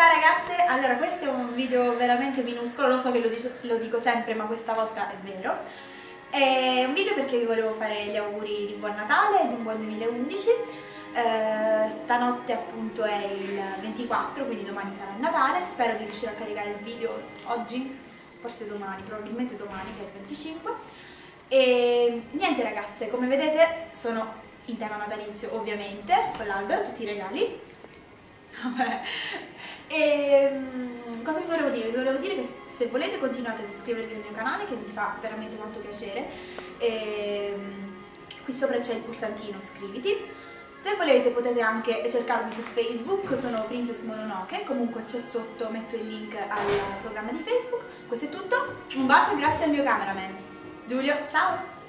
Ciao ragazze, allora questo è un video veramente minuscolo, lo so che lo dico, lo dico sempre ma questa volta è vero. È un video perché vi volevo fare gli auguri di buon Natale e di un buon 2011. Eh, stanotte appunto è il 24, quindi domani sarà il Natale, spero di riuscire a caricare il video oggi, forse domani, probabilmente domani che è il 25. E niente ragazze, come vedete sono in tema natalizio ovviamente, con l'albero, tutti i regali. Vabbè, e um, cosa vi volevo dire? Vi volevo dire che se volete continuate ad iscrivervi al mio canale che mi fa veramente tanto piacere. E, um, qui sopra c'è il pulsantino iscriviti. Se volete potete anche cercarmi su Facebook, sono Princess Mononoke, comunque c'è sotto, metto il link al programma di Facebook. Questo è tutto, un bacio e grazie al mio cameraman. Giulio, ciao!